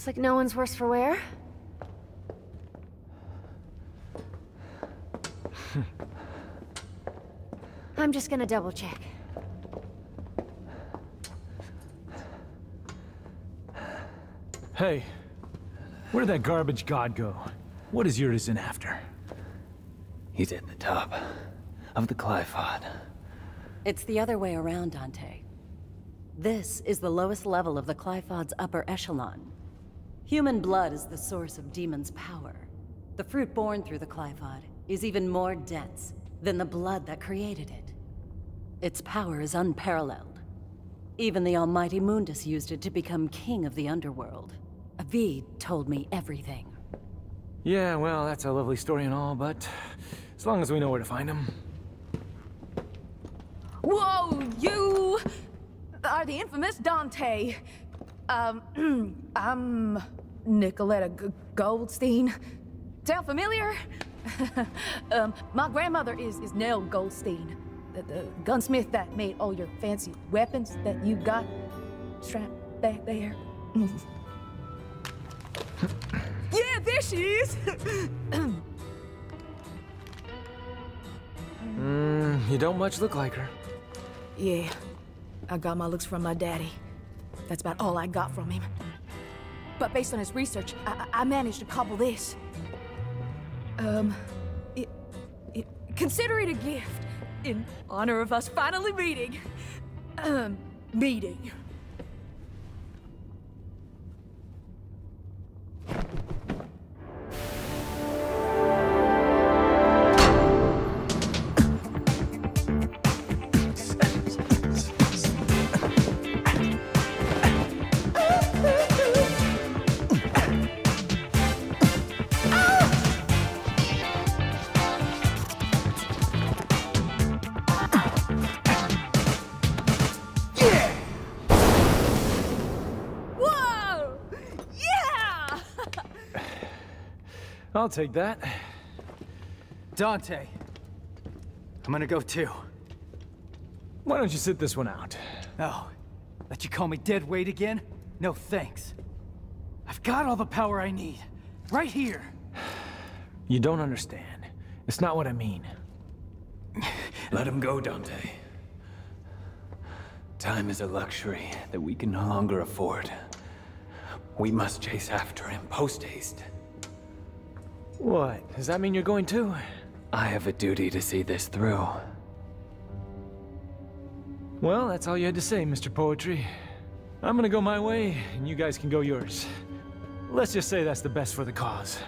Looks like no one's worse for wear. I'm just gonna double check. Hey, where did that garbage god go? What is Urizen after? He's at the top of the Qliphoth. It's the other way around, Dante. This is the lowest level of the Qliphoth's upper echelon. Human blood is the source of demon's power. The fruit born through the Qliphoth is even more dense than the blood that created it. Its power is unparalleled. Even the almighty Mundus used it to become king of the underworld. Avid told me everything. Yeah, well, that's a lovely story and all, but as long as we know where to find him. Whoa, you are the infamous Dante. Um, I'm Nicoletta G Goldstein. Sound familiar? um, my grandmother is, is Nell Goldstein, the, the gunsmith that made all your fancy weapons that you got strapped back there. yeah, there she is! Hmm, you don't much look like her. Yeah, I got my looks from my daddy. That's about all I got from him. But based on his research, I, I managed to cobble this. Um, it, it, consider it a gift in honor of us finally meeting. Um, meeting. I'll take that. Dante. I'm gonna go too. Why don't you sit this one out? Oh, let you call me dead weight again? No thanks. I've got all the power I need. Right here. You don't understand. It's not what I mean. Let him go, Dante. Time is a luxury that we can no longer afford. We must chase after him post-haste. What? Does that mean you're going too? I have a duty to see this through. Well, that's all you had to say, Mr. Poetry. I'm gonna go my way, and you guys can go yours. Let's just say that's the best for the cause.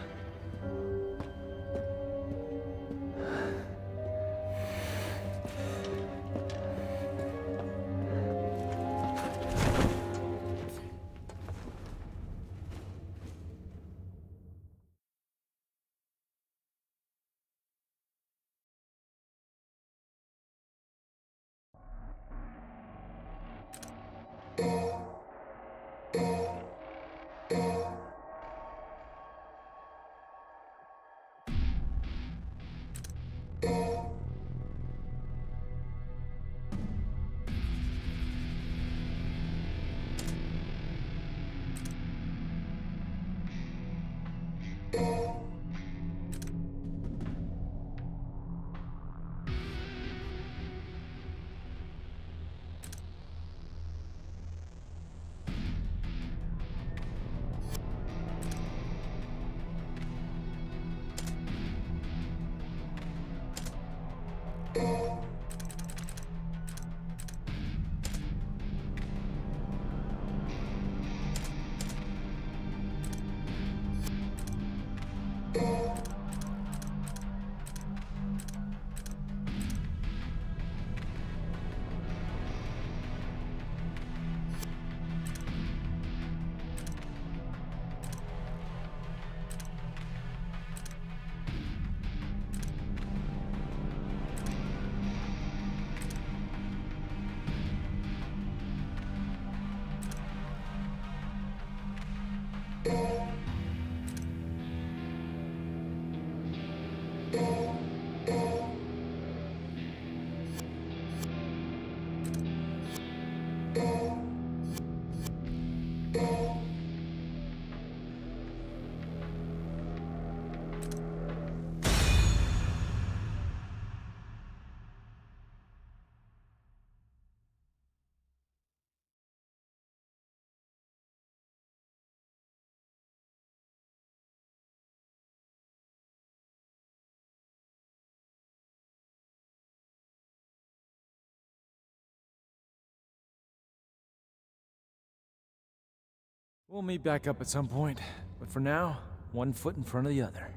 We'll meet back up at some point, but for now, one foot in front of the other.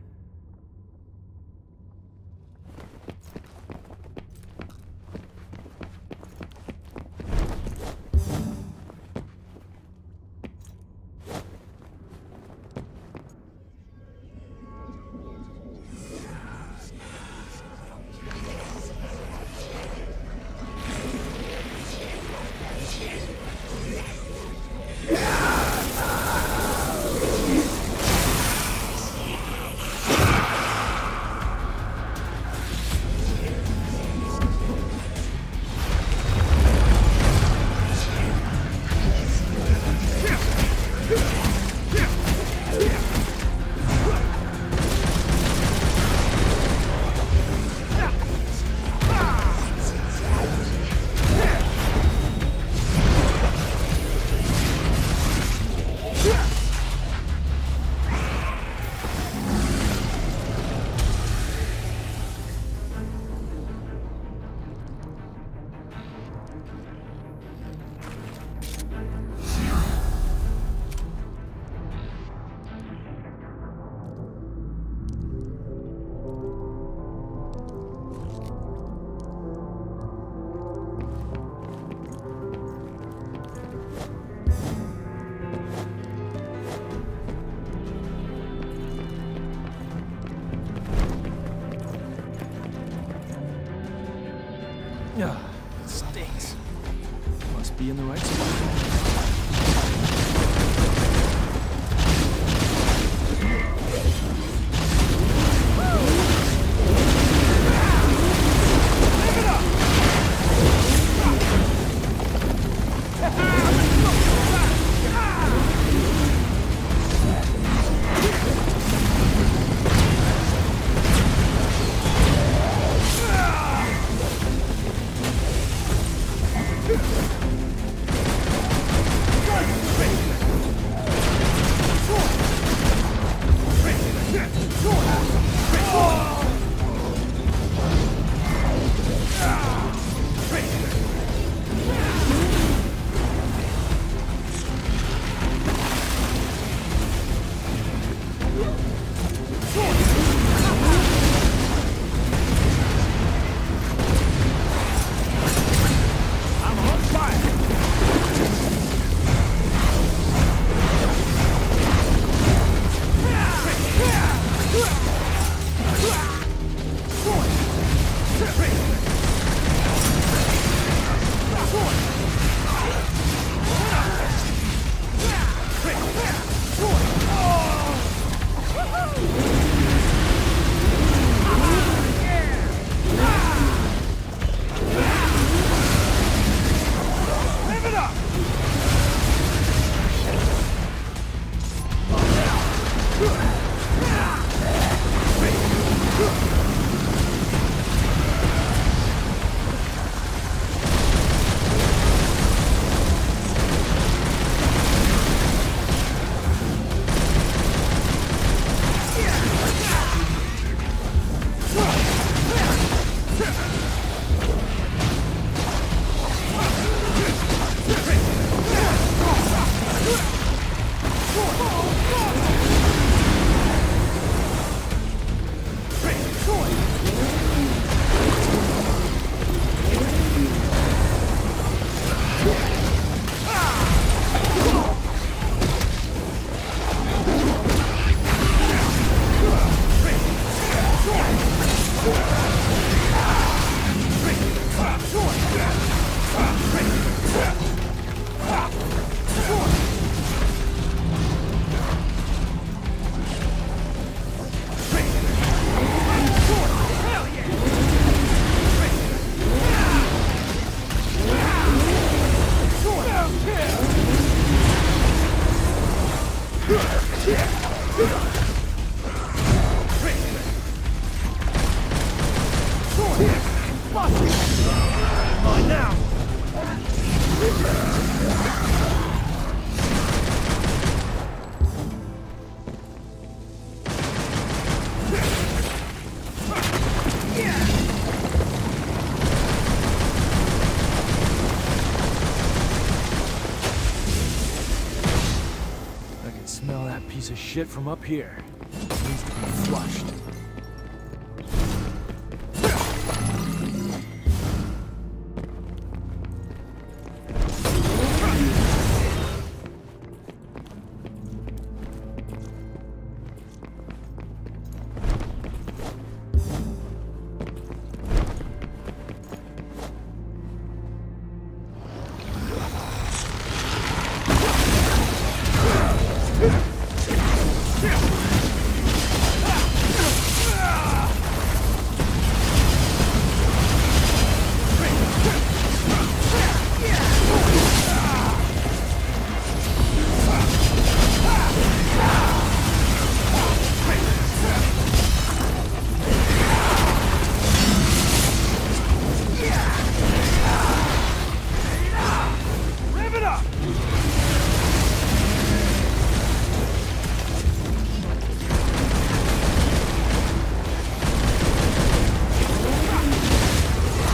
Piece of shit from up here. It needs to be flushed.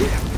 Yeah.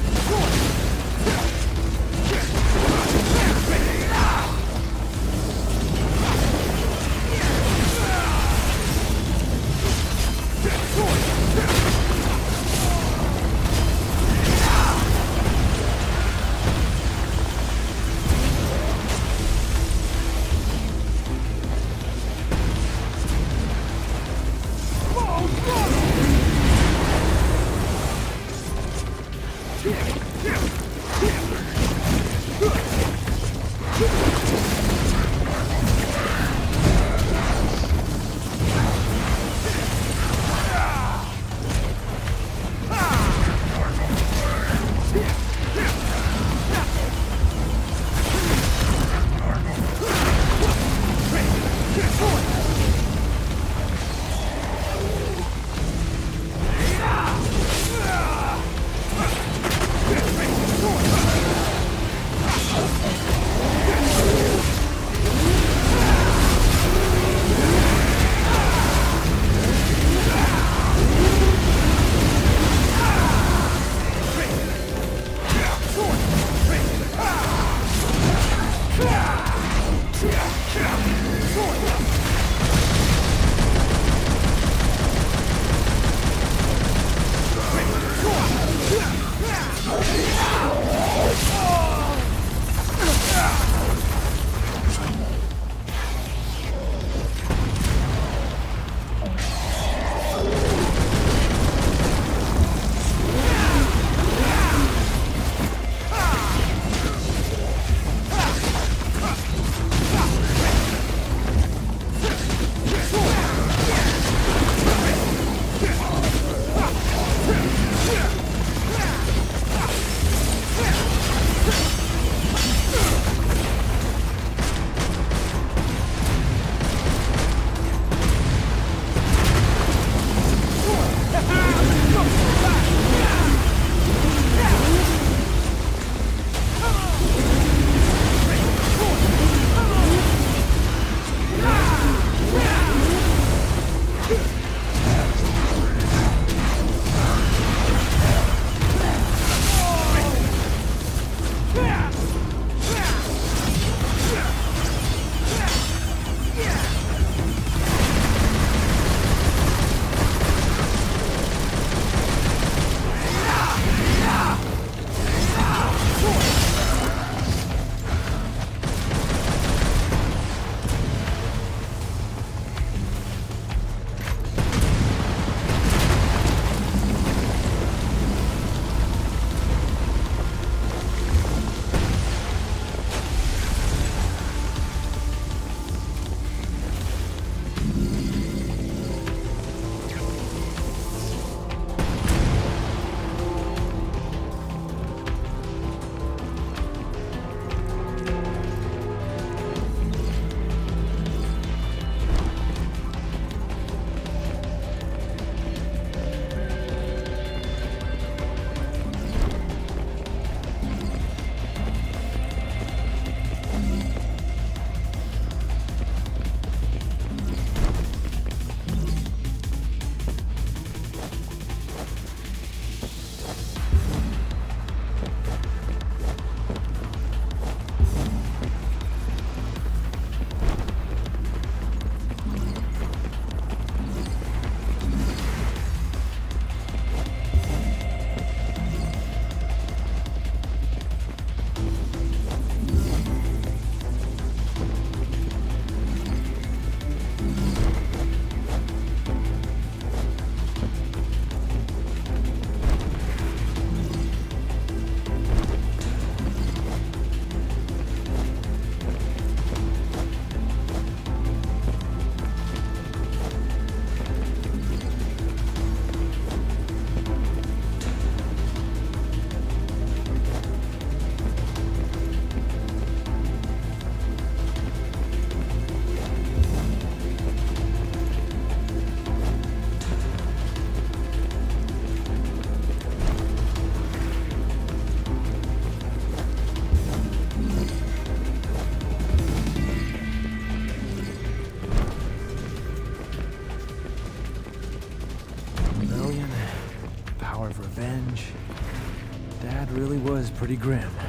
30.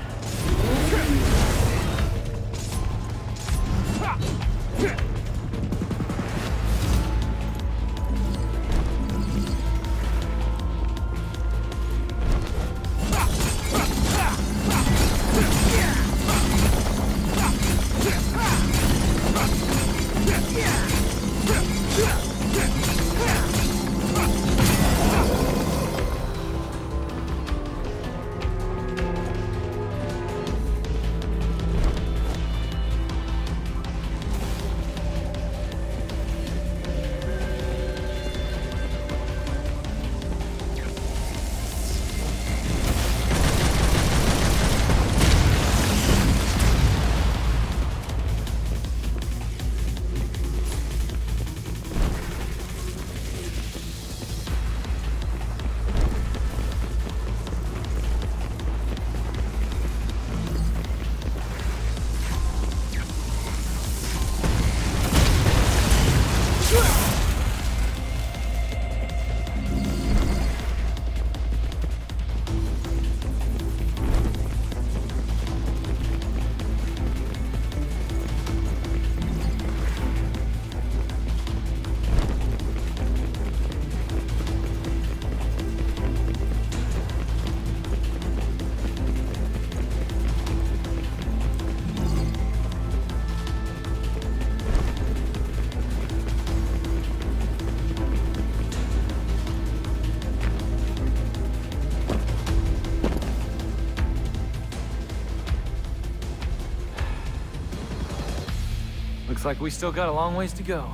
Looks like we still got a long ways to go.